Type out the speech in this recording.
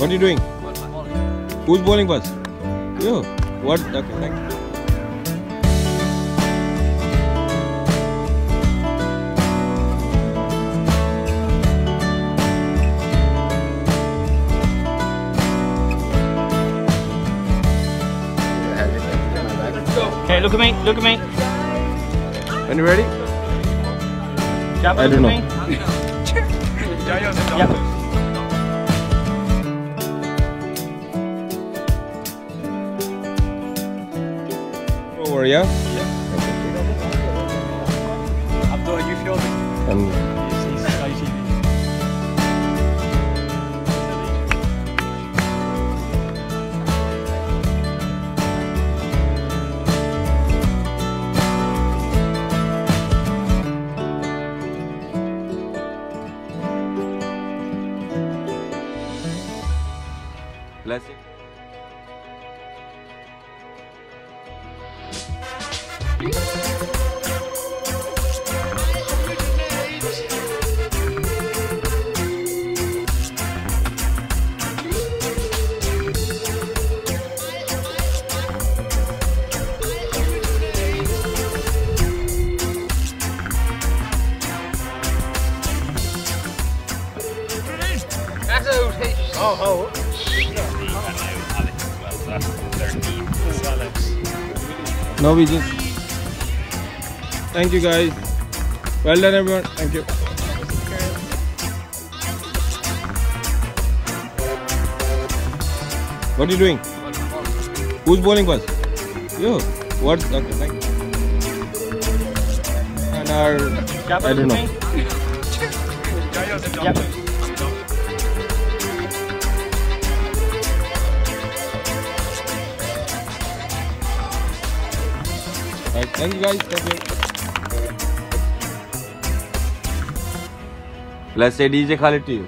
What are you doing? Who's bowling first? You. What? Okay, thank you. Okay, look at me, look at me. Are you ready? Jabba, I don't at me. Yeah. Over, yeah? Abdul, are you filming? Um, He's, he's ITV. Bless it. No, we just. Thank you, guys. Well done, everyone. Thank you. What are you doing? Who's bowling first? You. What? Okay, thank you. And our. I don't know. Yeah. Right, thank you, guys. Thank you. Plus ADJ खाली T